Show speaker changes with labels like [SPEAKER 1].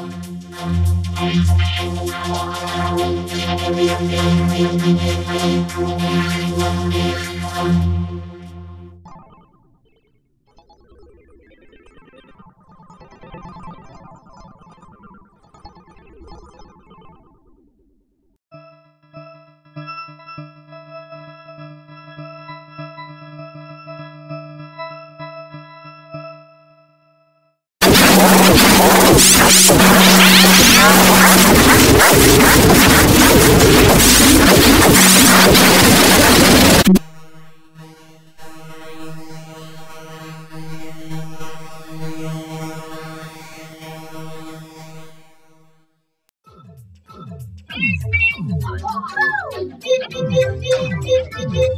[SPEAKER 1] Thank you.
[SPEAKER 2] Uhul!